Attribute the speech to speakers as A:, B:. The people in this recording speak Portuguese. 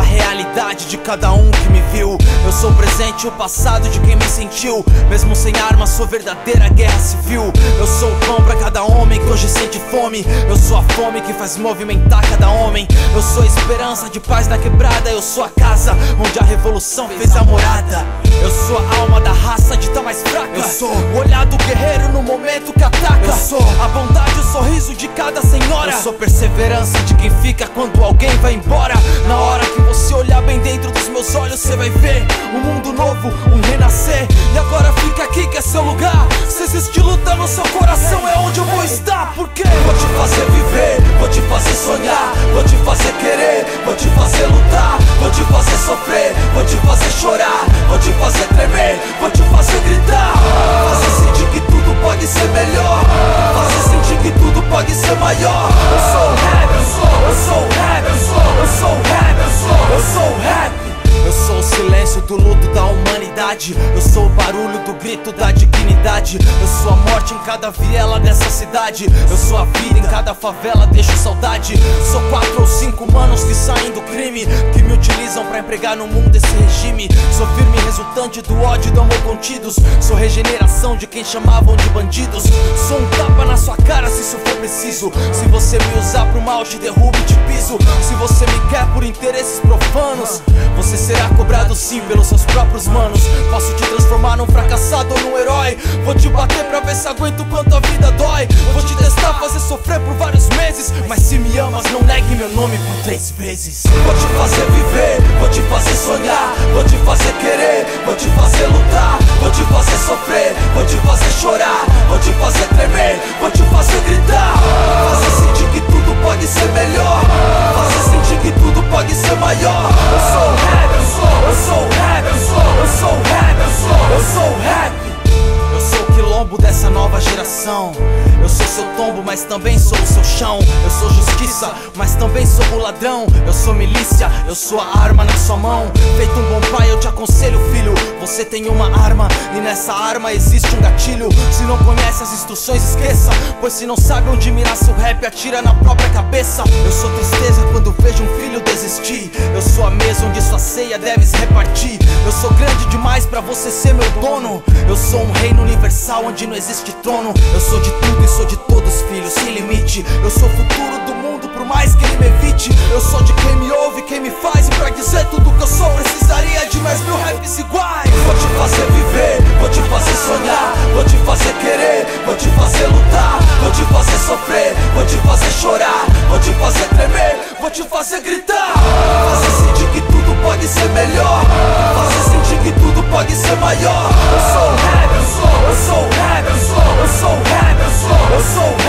A: a realidade de cada um que me viu. Eu sou o presente e o passado de quem me sentiu. Mesmo sem arma, sou verdadeira guerra civil. Eu sou o pão pra cada homem que hoje sente fome. Eu sou a fome que faz movimentar cada homem. Eu sou a esperança de paz na quebrada. Eu sou a casa onde a revolução fez a morada. Eu sou a alma da raça dita mais fraca.
B: Eu sou
A: o olhar do guerreiro no momento que ataca.
B: Eu sou
A: a bondade e o sorriso de cada senhora. Eu sou perseverança de quem fica quando alguém vai embora. Na hora que você olhar bem dentro dos meus olhos, você vai ver um mundo novo, um renascer. E agora fica aqui que é seu lugar. Se existe luta no seu coração, é onde eu vou estar. Porque
B: vou te fazer viver, vou te fazer sonhar, vou te fazer querer, vou te fazer lutar, vou te fazer sofrer, o
A: silêncio do luto da humanidade. Eu sou o barulho do grito da dignidade. Eu sou a morte em cada viela dessa cidade. Eu sou a vida em cada favela, deixo saudade. Sou quatro ou cinco manos que saem do crime, que me utilizam para empregar no mundo esse regime. Sou firme resultante do ódio e do amor contidos. Sou regeneração de quem chamavam de bandidos. Sou um tapa na sua cara se isso for preciso. Se você me usar pro mal, te derrubo e te piso. Se você me quer por interesses profanos, você será cobrado sim pelos seus próprios manos. Posso te transformar num fracassado ou num herói. Vou te bater pra ver se aguento quanto a vida dói. Vou te testar, fazer sofrer por vários meses. Mas se me amas, não negue meu nome por três vezes.
B: Vou te fazer viver, vou te fazer sonhar, vou te fazer querer,
A: nova geração. Eu sou seu tombo, mas também sou o seu chão. Justiça, mas também sou o ladrão. Eu sou milícia, eu sou a arma na sua mão. Feito um bom pai, eu te aconselho, filho. Você tem uma arma e nessa arma existe um gatilho. Se não conhece as instruções, esqueça. Pois se não sabe onde mirar seu rap, atira na própria cabeça. Eu sou tristeza quando vejo um filho desistir. Eu sou a mesa onde sua ceia deves repartir. Eu sou grande demais pra você ser meu dono. Eu sou um reino universal onde não existe trono. Eu sou de tudo e sou de todos, filho, sem limite. Eu sou o futuro do mundo, quem me faz. E pra dizer tudo que eu sou, precisaria de mais mil raps iguais.
B: Vou te fazer viver, vou te fazer sonhar, vou te fazer querer, vou te fazer lutar, vou te fazer sofrer, vou te fazer chorar, vou te fazer tremer, vou te fazer gritar. Fazer sentir que tudo pode ser melhor, fazer sentir que tudo pode ser maior. Eu sou o rap, eu sou, eu sou o rap, eu sou, eu sou o rap, eu sou, eu sou.